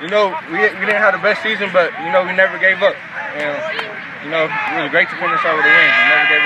you know, we, we didn't have the best season, but, you know, we never gave up. And, you know, it was great to finish out with a win. We never gave.